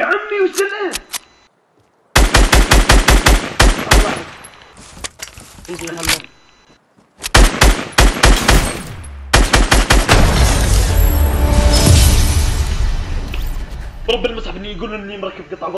عمي وش رب المصحف اني يقولون إني مركب قطع